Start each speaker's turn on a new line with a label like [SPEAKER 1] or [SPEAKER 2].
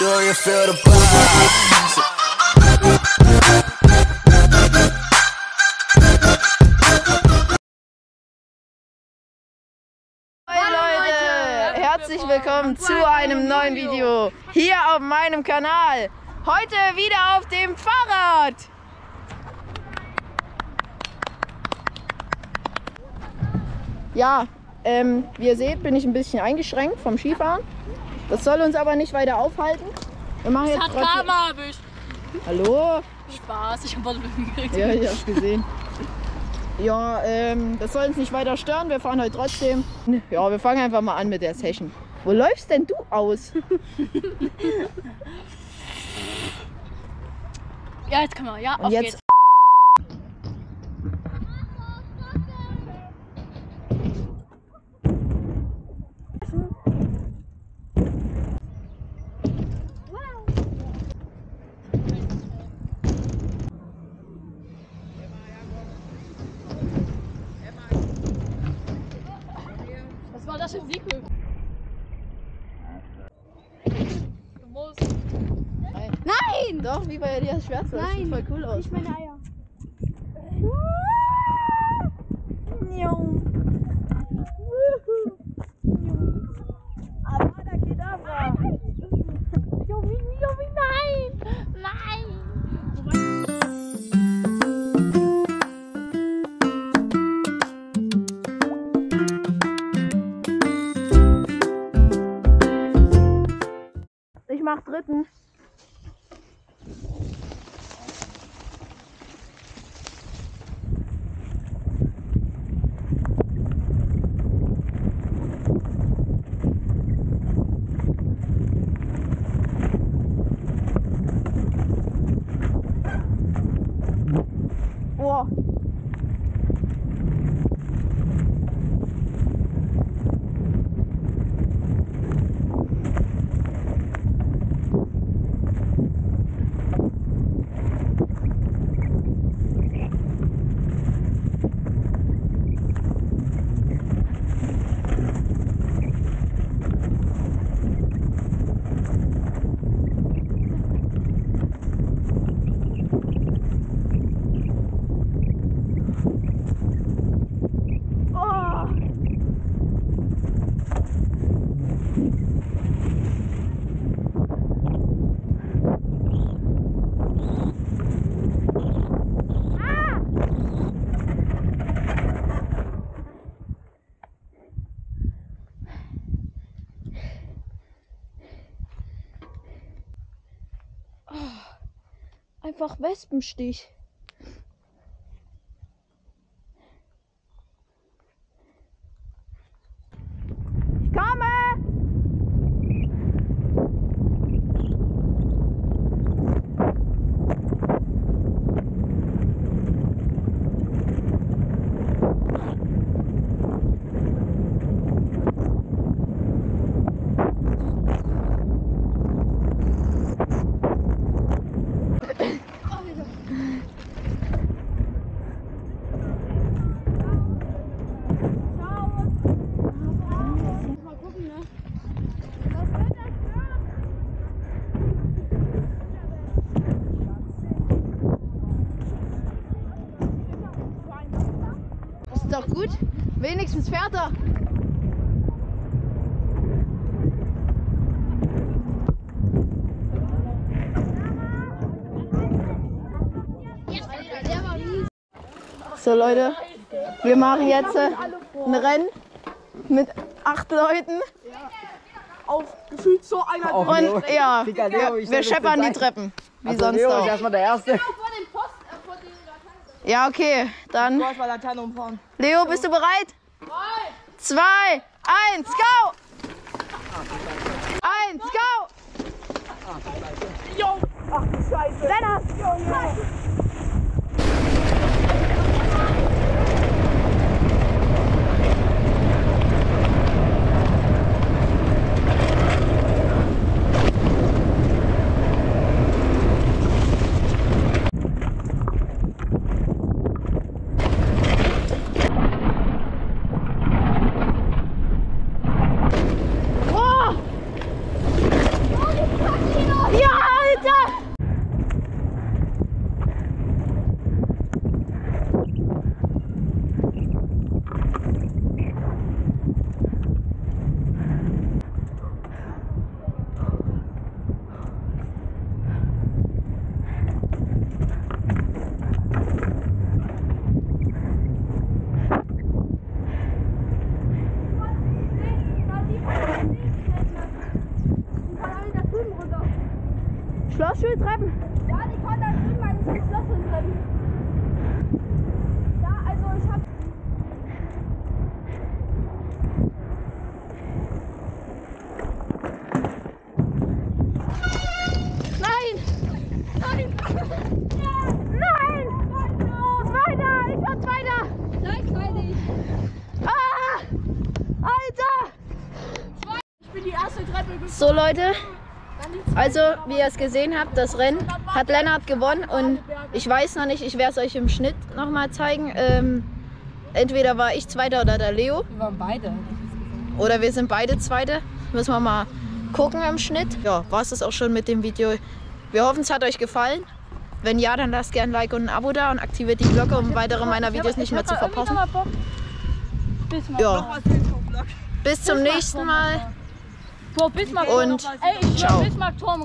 [SPEAKER 1] Do you feel the
[SPEAKER 2] Leute, herzlich willkommen zu einem neuen Video hier auf meinem Kanal. Heute wieder auf dem Fahrrad. Ja, ähm, wie ihr seht, bin ich ein bisschen eingeschränkt vom Skifahren. Das soll uns aber nicht weiter aufhalten. Wir machen jetzt
[SPEAKER 3] Hat
[SPEAKER 2] trotzdem.
[SPEAKER 3] Karma erwischt.
[SPEAKER 2] Hallo?
[SPEAKER 3] Spaß, ich hab was gekriegt.
[SPEAKER 2] Ja, ich hab's gesehen. Ja, ähm, das soll uns nicht weiter stören. Wir fahren heute trotzdem. Ja, wir fangen einfach mal an mit der Session. Wo läufst denn du aus?
[SPEAKER 3] Ja, jetzt kann man. Ja, auf
[SPEAKER 2] jetzt-
[SPEAKER 3] geht's. Das für ein Siegel? Du musst.
[SPEAKER 2] Nein! Doch, wie bei Elias Schwärzer. Das sieht voll cool aus.
[SPEAKER 4] Nicht meine Eier.
[SPEAKER 2] Ich mach dritten. Einfach Wespenstich. Ist doch gut. Wenigstens fährt er. So Leute, wir machen jetzt äh, ein Rennen mit acht Leuten
[SPEAKER 4] Auf gefühlt so einer.
[SPEAKER 2] und ja, wir, wir scheppern die Treppen, wie
[SPEAKER 5] Also
[SPEAKER 2] sonst auch.
[SPEAKER 5] erstmal der Erste.
[SPEAKER 2] Ja, okay, dann
[SPEAKER 5] Du hast mal Laterne umfahren.
[SPEAKER 2] Leo, bist du bereit? Zwei, eins, go! Eins, go! Oh! Schlossschultreppen?
[SPEAKER 4] Ja, die konnte dann drüben meine scheiß Schloss treffen. Ja, also ich hab.
[SPEAKER 2] Nein! Nein! Nein! Zweiter! Ich war Zweiter!
[SPEAKER 4] Gleichzeitig.
[SPEAKER 2] Ah! Alter!
[SPEAKER 3] Ich bin die erste Treppe.
[SPEAKER 2] So Leute, also wie ihr es gesehen habt, das Rennen hat Lennart gewonnen und ich weiß noch nicht, ich werde es euch im Schnitt nochmal zeigen. Ähm, entweder war ich Zweiter oder der Leo.
[SPEAKER 1] Wir waren beide.
[SPEAKER 2] Oder wir sind beide Zweite. Müssen wir mal gucken im Schnitt. Ja, war es das auch schon mit dem Video. Wir hoffen, es hat euch gefallen. Wenn ja, dann lasst gerne ein Like und ein Abo da und aktiviert die Glocke, um weitere meiner Videos nicht mehr zu verpassen. Ja, bis zum nächsten Mal.
[SPEAKER 3] Tor Bismarck.
[SPEAKER 2] Und
[SPEAKER 3] Ey, ich
[SPEAKER 2] ciao.
[SPEAKER 3] Bismarck Tor